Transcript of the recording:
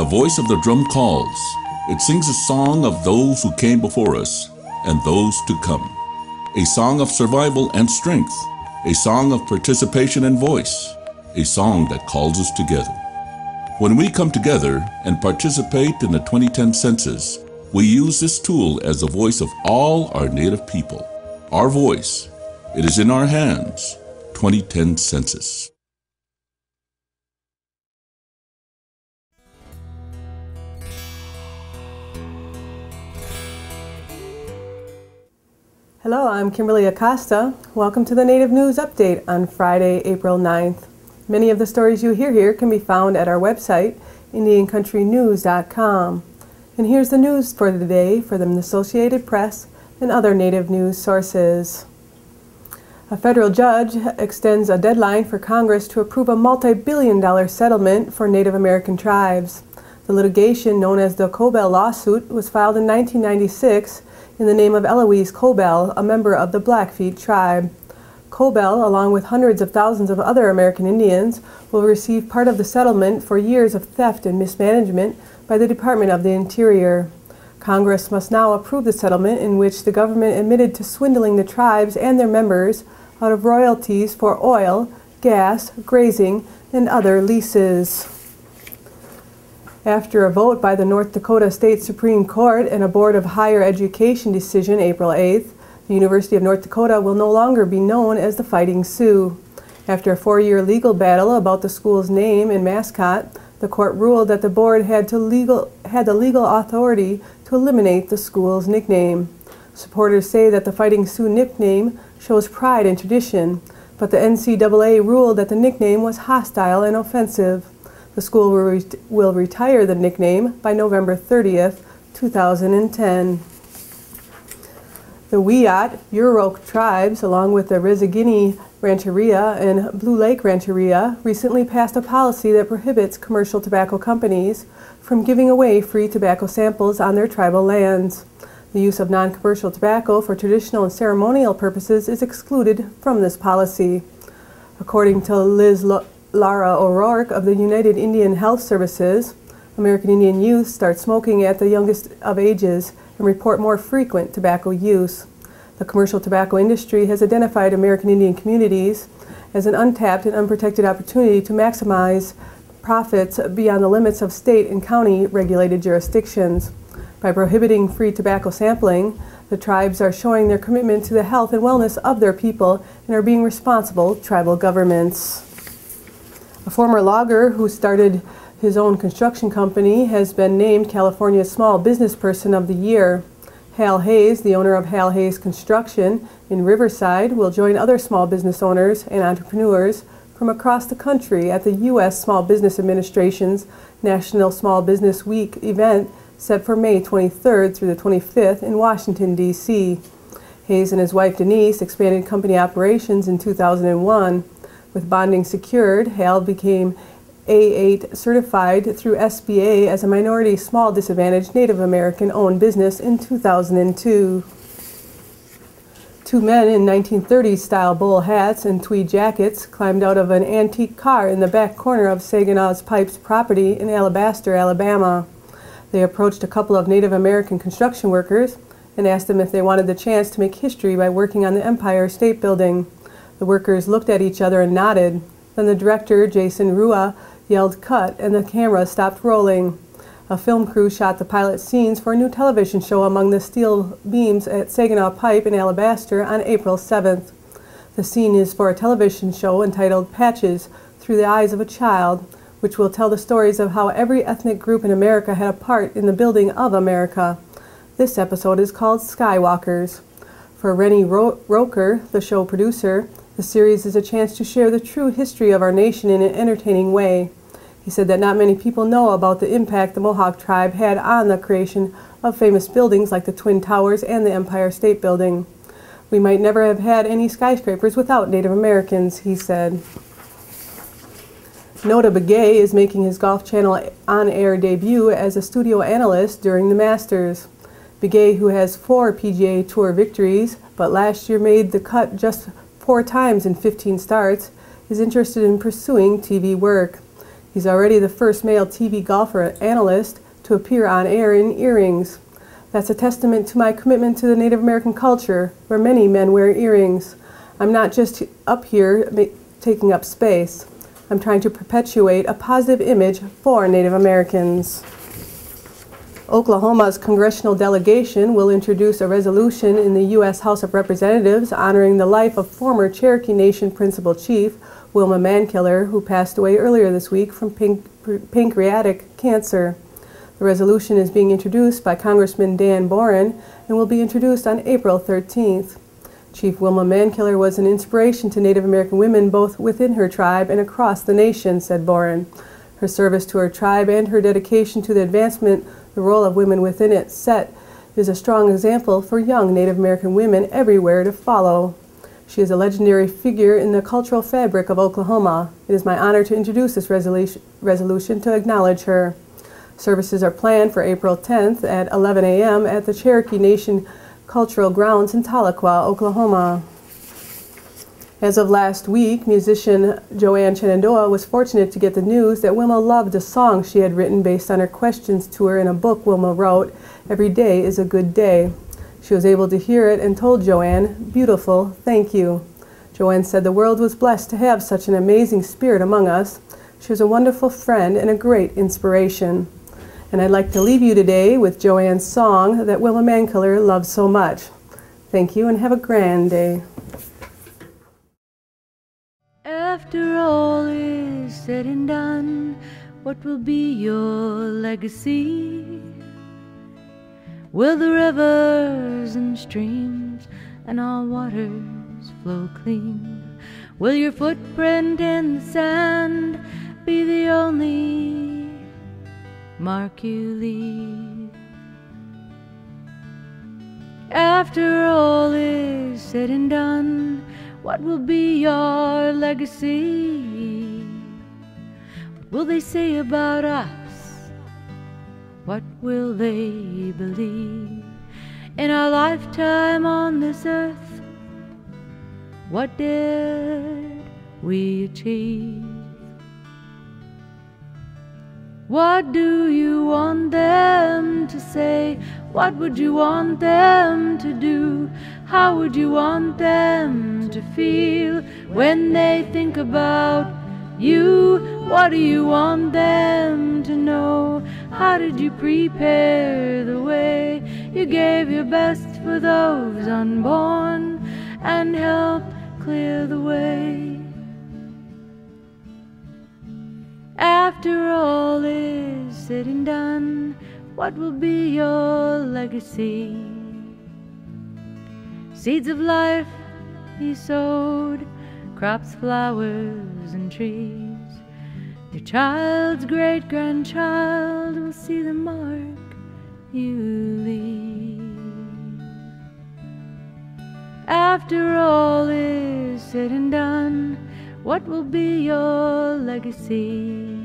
The voice of the drum calls. It sings a song of those who came before us and those to come. A song of survival and strength. A song of participation and voice. A song that calls us together. When we come together and participate in the 2010 census, we use this tool as the voice of all our Native people. Our voice. It is in our hands. 2010 Census. Hello, I'm Kimberlie Acosta. Welcome to the Native News Update on Friday, April 9th. Many of the stories you hear here can be found at our website, IndianCountryNews.com. And here's the news for the day for the Associated Press and other Native news sources. A federal judge extends a deadline for Congress to approve a multi billion dollar settlement for Native American tribes. The litigation, known as the Cobell lawsuit, was filed in 1996 in the name of Elouise Cobell, a member of the Blackfeet tribe. Cobell, along with hundreds of thousands of other American Indians, will receive part of the settlement for years of theft and mismanagement by the Department of the Interior. Congress must now approve the settlement in which the government admitted to swindling the tribes and their members out of royalties for oil, gas, grazing, and other leases. After a vote by the North Dakota State Supreme Court and a Board of Higher Education decision April 8th, the University of North Dakota will no longer be known as the Fighting Sioux. After a four-year legal battle about the school's name and mascot, the court ruled that the board had, legal, had the legal authority to eliminate the school's nickname. Supporters say that the Fighting Sioux nickname shows pride and tradition, but the NCAA ruled that the nickname was hostile and offensive. The school will, will retire the nickname by November 30th, 2010. The Wiyot Yurok tribes, along with the Resighini Rancheria and Blue Lake Rancheria, recently passed a policy that prohibits commercial tobacco companies from giving away free tobacco samples on their tribal lands. The use of non-commercial tobacco for traditional and ceremonial purposes is excluded from this policy. According to Liz Lara O'Rourke of the United Indian Health Services, American Indian youth start smoking at the youngest of ages and report more frequent tobacco use. The commercial tobacco industry has identified American Indian communities as an untapped and unprotected opportunity to maximize profits beyond the limits of state and county regulated jurisdictions. By prohibiting free tobacco sampling, the tribes are showing their commitment to the health and wellness of their people and are being responsible tribal governments. A former logger who started his own construction company has been named California's Small Business Person of the Year. Hal Hays, the owner of Hal Hays Construction in Riverside, will join other small business owners and entrepreneurs from across the country at the U.S. Small Business Administration's National Small Business Week event set for May 23rd through the 25th in Washington, D.C. Hays and his wife Denise expanded company operations in 2001. With bonding secured, Hale became A8 certified through SBA as a minority small disadvantaged Native American owned business in 2002. Two men in 1930s style bowl hats and tweed jackets climbed out of an antique car in the back corner of Saginaw's Pipes property in Alabaster, Alabama. They approached a couple of Native American construction workers and asked them if they wanted the chance to make history by working on the Empire State Building. The workers looked at each other and nodded. Then the director, Jason Ruha, yelled cut and the camera stopped rolling. A film crew shot the pilot scenes for a new television show among the steel beams at Saginaw Pipe in Alabaster on April 7th. The scene is for a television show entitled Patches Through the Eyes of a Child, which will tell the stories of how every ethnic group in America had a part in the building of America. This episode is called Skywalkers. For Renny Ro Roker, the show producer, the series is a chance to share the true history of our nation in an entertaining way. He said that not many people know about the impact the Mohawk tribe had on the creation of famous buildings like the Twin Towers and the Empire State Building. We might never have had any skyscrapers without Native Americans, he said. Notah Begay is making his Golf Channel on-air debut as a studio analyst during the Masters. Begay, who has four PGA Tour victories, but last year made the cut just four times in 15 starts, is interested in pursuing TV work. He's already the first male TV golfer analyst to appear on air in earrings. That's a testament to my commitment to the Native American culture, where many men wear earrings. I'm not just up here taking up space. I'm trying to perpetuate a positive image for Native Americans. Oklahoma's congressional delegation will introduce a resolution in the U.S. House of Representatives honoring the life of former Cherokee Nation Principal Chief Wilma Mankiller, who passed away earlier this week from pancreatic cancer. The resolution is being introduced by Congressman Dan Boren and will be introduced on April 13th. Chief Wilma Mankiller was an inspiration to Native American women both within her tribe and across the nation, said Boren. Her service to her tribe and her dedication to the advancement the role of women within it set is a strong example for young Native American women everywhere to follow. She is a legendary figure in the cultural fabric of Oklahoma. It is my honor to introduce this resolution, resolution to acknowledge her. Services are planned for April 10th at 11 a.m. at the Cherokee Nation Cultural Grounds in Tahlequah, Oklahoma. As of last week, musician Joanne Shenandoah was fortunate to get the news that Wilma loved a song she had written based on her questions to her in a book Wilma wrote, Every Day is a Good Day. She was able to hear it and told Joanne, Beautiful, thank you. Joanne said the world was blessed to have such an amazing spirit among us. She was a wonderful friend and a great inspiration. And I'd like to leave you today with Joanne's song that Wilma Mankiller loves so much. Thank you and have a grand day. After all is said and done, what will be your legacy? Will the rivers and streams and all waters flow clean? Will your footprint in the sand be the only mark you leave? After all is said and done, what will be your legacy? What will they say about us? What will they believe? In our lifetime on this earth, what did we achieve? What do you want them to say? What would you want them to do? How would you want them to feel when they think about you? What do you want them to know? How did you prepare the way? You gave your best for those unborn and helped clear the way. After all is said and done, what will be your legacy? Seeds of life he sowed, crops, flowers, and trees. Your child's great grandchild will see the mark you leave. After all is said and done, what will be your legacy?